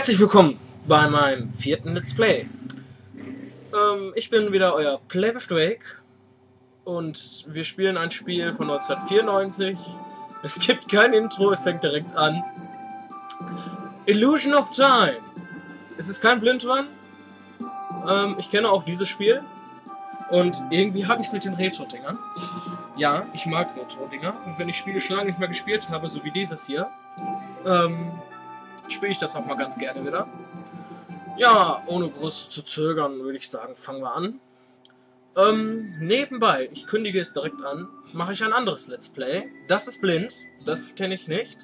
Herzlich willkommen bei meinem vierten Let's Play. Ähm, ich bin wieder euer Play with Drake und wir spielen ein Spiel von 1994. Es gibt kein Intro, es fängt direkt an. Illusion of Time. Es ist kein Blindwand. Ähm, ich kenne auch dieses Spiel und irgendwie habe ich es mit den Retro-Dingern. Ja, ich mag Retro-Dinger und wenn ich Spiele schon lange nicht mehr gespielt habe, so wie dieses hier, ähm, spiele ich das auch mal ganz gerne wieder. Ja, ohne groß zu zögern, würde ich sagen, fangen wir an. Ähm, nebenbei, ich kündige es direkt an, mache ich ein anderes Let's Play. Das ist blind, das kenne ich nicht.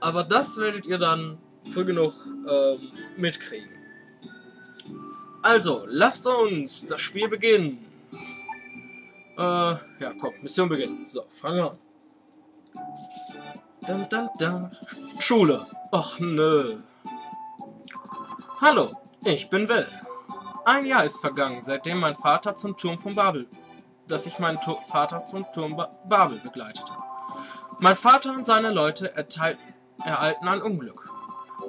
Aber das werdet ihr dann früh genug ähm, mitkriegen. Also, lasst uns das Spiel beginnen. Äh, ja, komm, Mission beginnen. So, fangen wir an. Dun, dun, dun. Schule. Och nö. Hallo, ich bin Will. Ein Jahr ist vergangen, seitdem mein Vater zum Turm von Babel, dass ich meinen tu Vater zum Turm ba Babel begleitete. Mein Vater und seine Leute ereilten ein Unglück.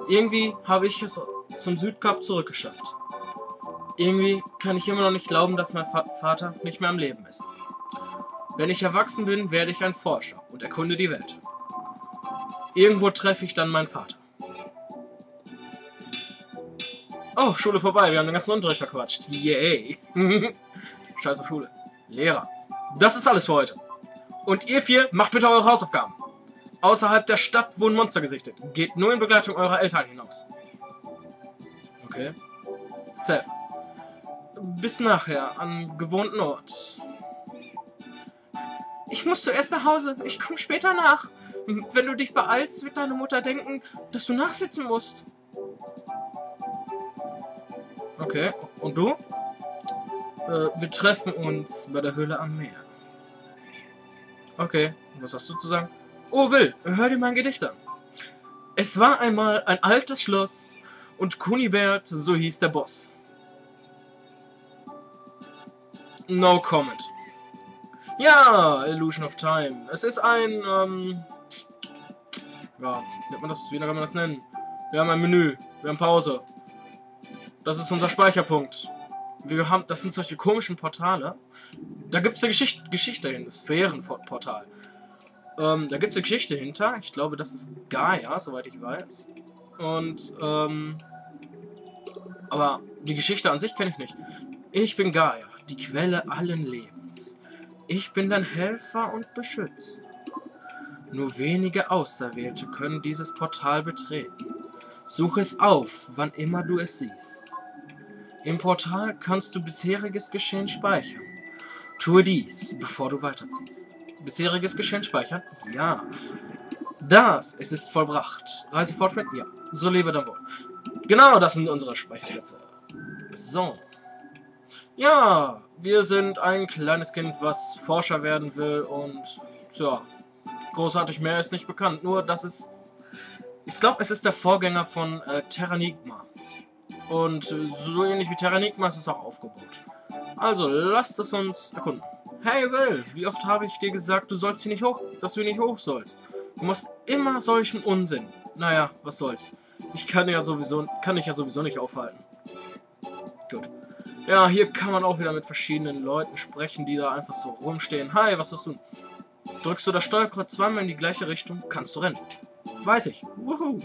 Irgendwie habe ich es zum Südkap zurückgeschafft. Irgendwie kann ich immer noch nicht glauben, dass mein Va Vater nicht mehr am Leben ist. Wenn ich erwachsen bin, werde ich ein Forscher und erkunde die Welt. Irgendwo treffe ich dann meinen Vater. Oh, Schule vorbei. Wir haben den ganzen Unterricht verquatscht. Yay. Scheiße Schule. Lehrer. Das ist alles für heute. Und ihr vier, macht bitte eure Hausaufgaben. Außerhalb der Stadt wurden Monster gesichtet. Geht nur in Begleitung eurer Eltern hinaus. Okay. Seth. Bis nachher, am gewohnten Ort. Ich muss zuerst nach Hause. Ich komme später nach. Wenn du dich beeilst, wird deine Mutter denken, dass du nachsitzen musst. Okay, und du? Äh, wir treffen uns bei der Höhle am Meer. Okay, was hast du zu sagen? Oh, Will, hör dir mein Gedicht an. Es war einmal ein altes Schloss und Kunibert, so hieß der Boss. No comment. Ja, Illusion of Time. Es ist ein, ähm, ja, wie nennt man das, wie kann man das nennen? Wir haben ein Menü, wir haben Pause. Das ist unser Speicherpunkt. Wir haben, das sind solche komischen Portale. Da gibt es eine Geschichte, Geschichte hin, das Fährenportal. Ähm, da gibt es eine Geschichte hinter. Ich glaube, das ist Gaia, soweit ich weiß. Und, ähm, aber die Geschichte an sich kenne ich nicht. Ich bin Gaia, die Quelle allen Lebens. Ich bin dein Helfer und Beschützer. Nur wenige Auserwählte können dieses Portal betreten. Suche es auf, wann immer du es siehst. Im Portal kannst du bisheriges Geschehen speichern. Tue dies, bevor du weiterziehst. Bisheriges Geschehen speichern? Ja. Das, es ist vollbracht. Reise fort, Friend? Ja. So lebe dann wohl. Genau, das sind unsere Speicherplätze. So. Ja, wir sind ein kleines Kind, was Forscher werden will und, tja, großartig mehr ist nicht bekannt. Nur, dass es... Ich glaube, es ist der Vorgänger von äh, Terranigma. Und äh, so ähnlich wie Terranigma ist es auch aufgebaut. Also, lasst es uns erkunden. Hey Will, wie oft habe ich dir gesagt, du sollst hier nicht hoch, dass du nicht hoch sollst? Du machst immer solchen Unsinn. Naja, was soll's. Ich kann ja sowieso, kann dich ja sowieso nicht aufhalten. Gut. Ja, hier kann man auch wieder mit verschiedenen Leuten sprechen, die da einfach so rumstehen. Hi, was hast du? Drückst du das Steuerkreuz zweimal in die gleiche Richtung, kannst du rennen. Weiß ich. Wuhu.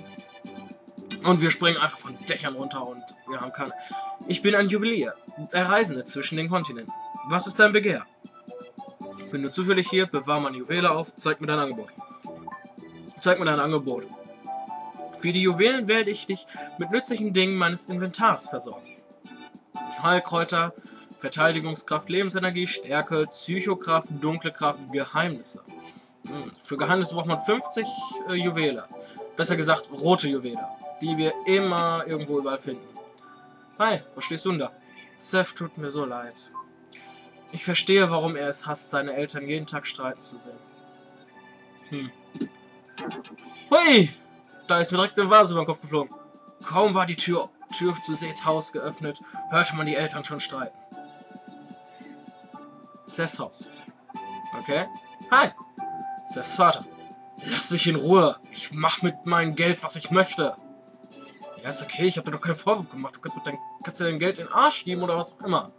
Und wir springen einfach von Dächern runter und wir haben keine... Ich bin ein Juwelier, der Reisende zwischen den Kontinenten. Was ist dein Begehr? Bin du zufällig hier, bewahr meine Juwele auf, zeig mir dein Angebot. Zeig mir dein Angebot. Für die Juwelen werde ich dich mit nützlichen Dingen meines Inventars versorgen. Heilkräuter, Verteidigungskraft, Lebensenergie, Stärke, Psychokraft, dunkle Kraft, Geheimnisse. Hm, für Geheimnisse braucht man 50 äh, Juwele. Besser gesagt, rote Juwele. Die wir immer irgendwo überall finden. Hi, was stehst du denn da? Seth tut mir so leid. Ich verstehe, warum er es hasst, seine Eltern jeden Tag streiten zu sehen. Hm. Hui! Da ist mir direkt eine Vase über den Kopf geflogen. Kaum war die Tür, Tür zu Seths Haus geöffnet, hörte man die Eltern schon streiten. Seths Haus. Okay. Hi. Seths Vater. Lass mich in Ruhe. Ich mach mit meinem Geld, was ich möchte. Ja, ist okay, ich habe dir doch keinen Vorwurf gemacht. Du kannst, mit dein, kannst dir dein Geld in den Arsch schieben oder was auch immer.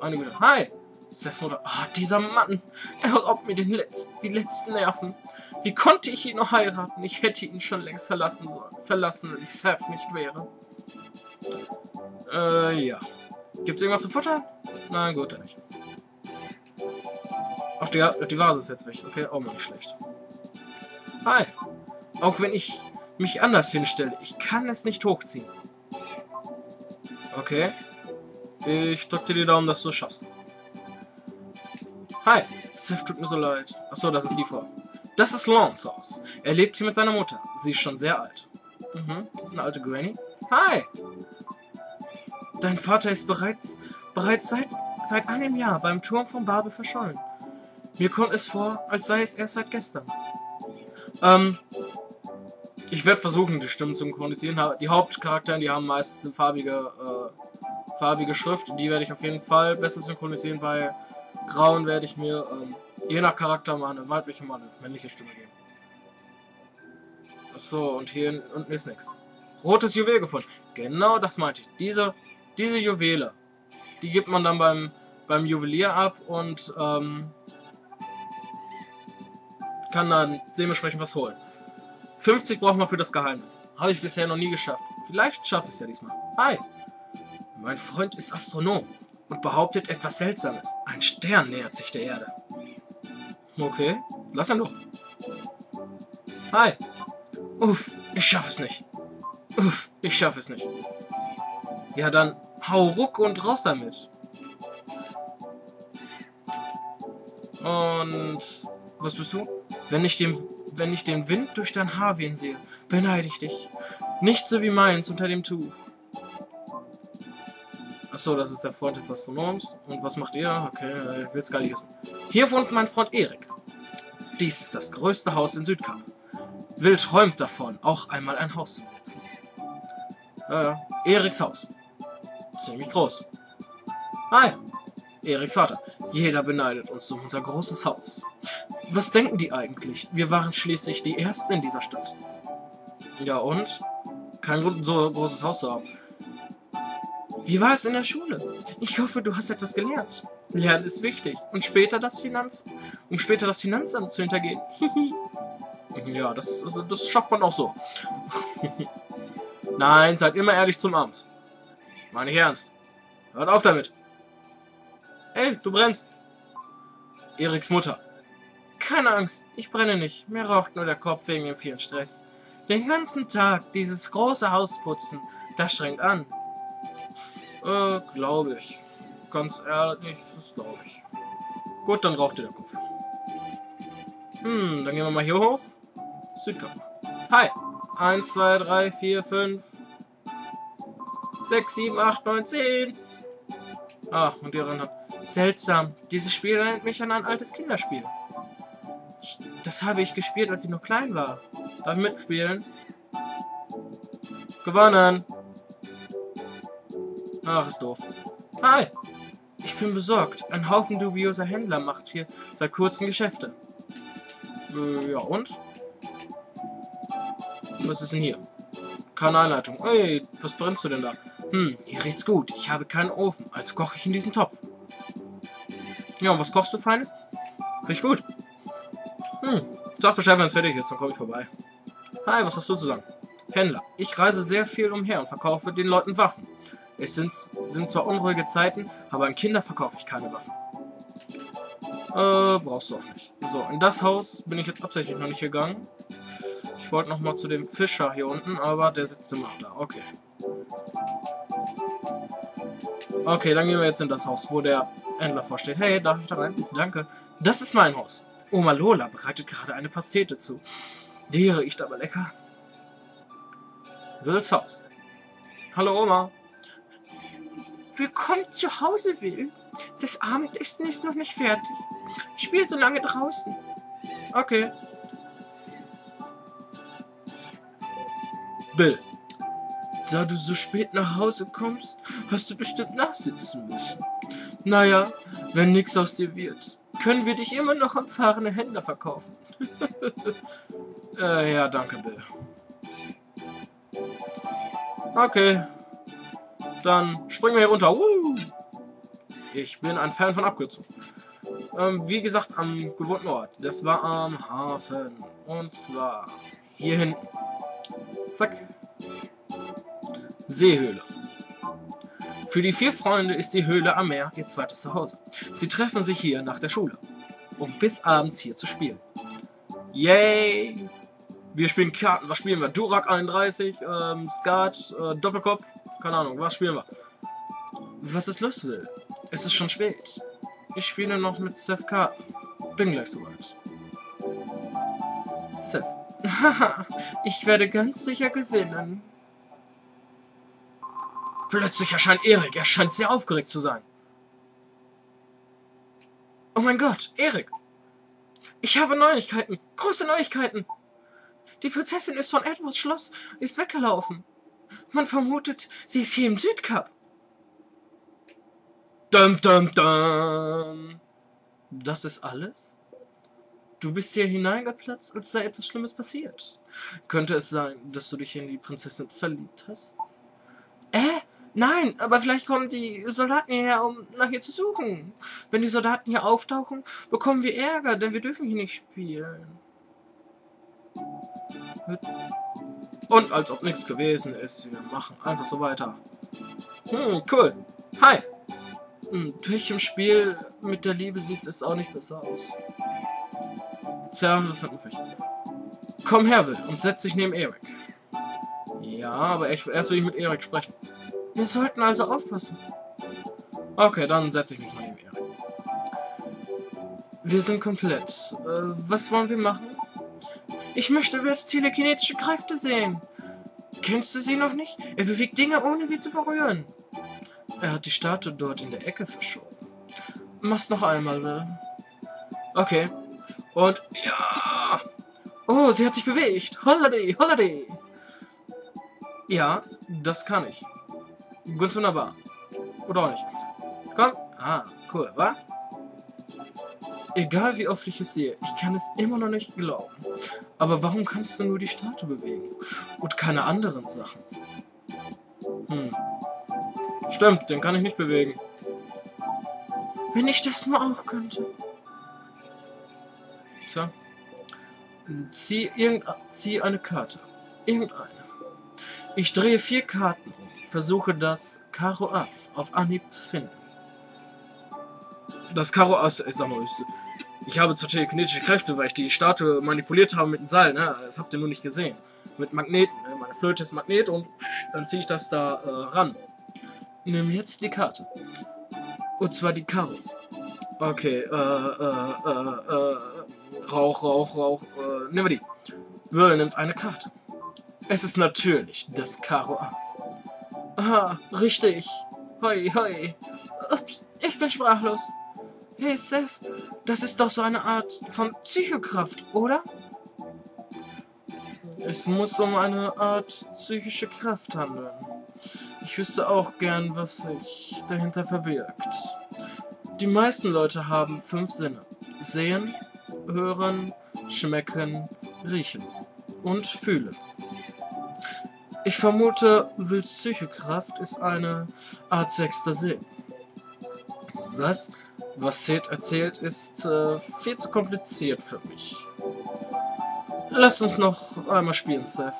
Eine Güte. Hi! Seth Mutter. Ah, dieser Mann. Er raubt mir den Letz die letzten Nerven. Wie konnte ich ihn noch heiraten? Ich hätte ihn schon längst verlassen sollen. Verlassen, wenn Seth nicht wäre. Äh, ja. Gibt's irgendwas zu futtern? Nein, gut, dann nicht. Ach, die, die Vase ist jetzt weg. Okay, auch mal nicht schlecht. Hi. Auch wenn ich mich anders hinstelle, ich kann es nicht hochziehen. Okay. Ich drücke dir die Daumen, dass du es schaffst. Hi. Seth tut mir so leid. Achso, das ist die Frau. Das ist Lawns Haus. Er lebt hier mit seiner Mutter. Sie ist schon sehr alt. Mhm. Eine alte Granny. Hi. Dein Vater ist bereits, bereits seit, seit einem Jahr beim Turm von Babel verschollen. Mir kommt es vor, als sei es erst seit gestern. Ähm, ich werde versuchen, die Stimmen zu synchronisieren. Die Hauptcharaktere, die haben meistens eine farbige, äh, farbige Schrift. Die werde ich auf jeden Fall besser synchronisieren. Bei Grauen werde ich mir ähm, je nach Charakter mal eine weibliche, mal eine männliche Stimme geben. So, und hier unten ist nichts. Rotes Juwel gefunden. Genau das meinte ich. Diese, diese Juwele, die gibt man dann beim, beim Juwelier ab und ähm, kann dann dementsprechend was holen. 50 braucht man für das Geheimnis. Habe ich bisher noch nie geschafft. Vielleicht schaffe ich es ja diesmal. Hi! Mein Freund ist Astronom und behauptet etwas Seltsames. Ein Stern nähert sich der Erde. Okay, lass ihn doch. Hi! Uff, ich schaffe es nicht. Uff, ich schaffe es nicht. Ja, dann hau ruck und raus damit. Und was bist du? Wenn ich den, wenn ich den Wind durch dein Haar wehen sehe, beneide ich dich. Nicht so wie meins unter dem Tuch. Achso, das ist der Freund des Astronoms. Und was macht ihr? Okay, ich will es gar nicht wissen. Hier wohnt mein Freund Erik. Dies ist das größte Haus in Südkap. Will träumt davon, auch einmal ein Haus zu besitzen. Äh, Eriks Haus. Ziemlich groß. Hi, Eriks Vater. Jeder beneidet uns um unser großes Haus. Was denken die eigentlich? Wir waren schließlich die Ersten in dieser Stadt. Ja und? Kein Grund, so großes Haus zu haben. Wie war es in der Schule? Ich hoffe, du hast etwas gelernt. Lernen ist wichtig. Und später das Finanz... Um später das Finanzamt zu hintergehen. ja, das, also das schafft man auch so. Nein, seid immer ehrlich zum Amt. Meine ich ernst. Hört auf damit. Ey, du brennst. Eriks Mutter. Keine Angst, ich brenne nicht. Mir raucht nur der Kopf wegen dem vielen Stress. Den ganzen Tag dieses große Haus putzen, das strengt an. Äh, glaube ich. Ganz ehrlich, das glaube ich. Gut, dann raucht dir der Kopf. Hm, dann gehen wir mal hier hoch. Südkap. Hi. 1, 2, 3, 4, 5, 6, 7, 8, 9, 10. Ah, und die erinnert. Seltsam. Dieses Spiel erinnert mich an ein altes Kinderspiel. Ich, das habe ich gespielt, als ich noch klein war. Darf ich mitspielen? Gewonnen. Ach, ist doof. Hi! Ich bin besorgt. Ein Haufen dubioser Händler macht hier seit kurzem Geschäfte. Äh, ja und? Was ist denn hier? Kanalleitung. Ey, was brennst du denn da? Hm, hier riecht's gut. Ich habe keinen Ofen, also koche ich in diesem Topf. Ja, und was kochst du Feines? Riecht gut. Hm, sag Bescheid, wenn es fertig ist, dann komme ich vorbei. Hi, was hast du zu sagen? Händler. Ich reise sehr viel umher und verkaufe den Leuten Waffen. Es sind, sind zwar unruhige Zeiten, aber an Kinder verkaufe ich keine Waffen. Äh, brauchst du auch nicht. So, in das Haus bin ich jetzt absichtlich noch nicht gegangen. Ich wollte noch mal zu dem Fischer hier unten, aber der sitzt immer da. Okay. Okay, dann gehen wir jetzt in das Haus, wo der Händler vorsteht. Hey, darf ich da rein? Danke. Das ist mein Haus. Oma Lola bereitet gerade eine Pastete zu. Die riecht aber lecker. Wills Haus. Hallo Oma. Willkommen zu Hause, Will. Das Abendessen ist noch nicht fertig. Spiel so lange draußen. Okay. Bill. Da du so spät nach Hause kommst, hast du bestimmt nachsitzen müssen. Naja, wenn nichts aus dir wird, können wir dich immer noch am fahrenden Händler verkaufen. äh, ja, danke, Bill. Okay. Dann springen wir hier runter. Uh. Ich bin ein Fan von Abkürzungen. Ähm, wie gesagt, am gewohnten Ort. Das war am Hafen. Und zwar hier hinten. Zack. Seehöhle. Für die vier Freunde ist die Höhle am Meer ihr zweites Zuhause. Sie treffen sich hier nach der Schule, um bis abends hier zu spielen. Yay! Wir spielen Karten. Was spielen wir? Durak 31, ähm, Skat, äh, Doppelkopf. Keine Ahnung, was spielen wir? Was ist los, Will? Es ist schon spät. Ich spiele noch mit Seth Karten. Bin gleich soweit. Seth. ich werde ganz sicher gewinnen. Plötzlich erscheint Erik. Er scheint sehr aufgeregt zu sein. Oh mein Gott, Erik. Ich habe Neuigkeiten. Große Neuigkeiten. Die Prinzessin ist von Edwards Schloss, ist weggelaufen. Man vermutet, sie ist hier im Südkap. Dum, dum, dum. Das ist alles? Du bist hier hineingeplatzt, als sei etwas Schlimmes passiert. Könnte es sein, dass du dich in die Prinzessin verliebt hast? Nein, aber vielleicht kommen die Soldaten hierher, um nach ihr zu suchen. Wenn die Soldaten hier auftauchen, bekommen wir Ärger, denn wir dürfen hier nicht spielen. Und als ob nichts gewesen ist, wir machen einfach so weiter. Hm, cool. Hi. Hm, Pech im Spiel mit der Liebe sieht es auch nicht besser aus. Tja, das hat ein Pech. Komm her, Will, und setz dich neben Erik. Ja, aber ich, erst will ich mit Erik sprechen. Wir sollten also aufpassen. Okay, dann setze ich mich mal neben Erik. Wir sind komplett. Äh, was wollen wir machen? Ich möchte Wills telekinetische Kräfte sehen. Kennst du sie noch nicht? Er bewegt Dinge, ohne sie zu berühren. Er hat die Statue dort in der Ecke verschoben. Mach's noch einmal, Will. Okay. Und ja. Oh, sie hat sich bewegt. Holiday, Holiday. Ja, das kann ich. Ganz wunderbar. Oder auch nicht. Komm. Ah, cool, wa? Egal wie oft ich es sehe, ich kann es immer noch nicht glauben. Aber warum kannst du nur die Statue bewegen? Und keine anderen Sachen? Hm. Stimmt, den kann ich nicht bewegen. Wenn ich das mal auch könnte. Tja. Zieh, zieh eine Karte. Irgendeine. Ich drehe vier Karten um. Versuche das Karo Ass auf Anhieb zu finden. Das Karo Ass, ich sag mal, ich, ich habe zwar telekinetische Kräfte, weil ich die Statue manipuliert habe mit dem Seil, ne? Das habt ihr nur nicht gesehen. Mit Magneten, ne? Meine Flöte ist Magnet und dann ziehe ich das da äh, ran. Nimm jetzt die Karte. Und zwar die Karo. Okay, äh, äh, äh, äh, Rauch, Rauch, Rauch, äh, nehmen wir die. Will nimmt eine Karte. Es ist natürlich das Karo Ass. Ah, richtig. Hoi, hoi. Ups, ich bin sprachlos. Hey, Seth, das ist doch so eine Art von Psychokraft, oder? Es muss um eine Art psychische Kraft handeln. Ich wüsste auch gern, was sich dahinter verbirgt. Die meisten Leute haben fünf Sinne. Sehen, hören, schmecken, riechen und fühlen. Ich vermute, Wills Psychokraft ist eine Art sechster Sinn. Was? Was Seth erzählt, ist äh, viel zu kompliziert für mich. Lass uns noch einmal spielen, Seth.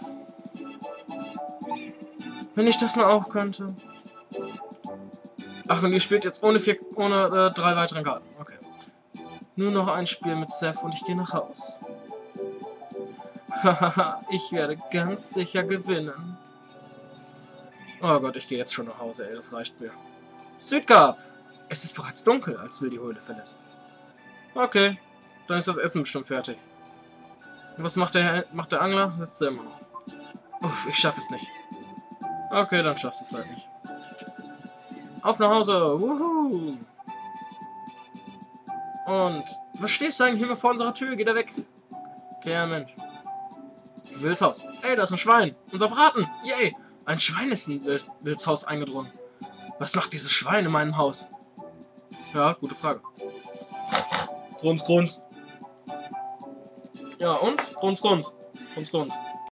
Wenn ich das nur auch könnte. Ach, und ihr spielt jetzt ohne, vier, ohne äh, drei weiteren Karten. Okay. Nur noch ein Spiel mit Seth und ich gehe nach Haus. Hahaha, ich werde ganz sicher gewinnen. Oh Gott, ich gehe jetzt schon nach Hause, ey, das reicht mir. Südgab! Es ist bereits dunkel, als Will die Höhle verlässt. Okay, dann ist das Essen bestimmt fertig. Und was macht der, macht der Angler? Sitzt er immer noch. Uff, ich schaffe es nicht. Okay, dann schaffst du es halt nicht. Auf nach Hause! Wuhu! Und was stehst du eigentlich hier vor unserer Tür? Geh da weg! Okay, ja, Mensch. Wildes Haus. Ey, da ist ein Schwein. Unser Braten. Yay. Ein Schwein ist in Wilds Haus eingedrungen. Was macht dieses Schwein in meinem Haus? Ja, gute Frage. Grunz, Grunz. Ja, und? Grunz, Grunz. Grunz, Grunz.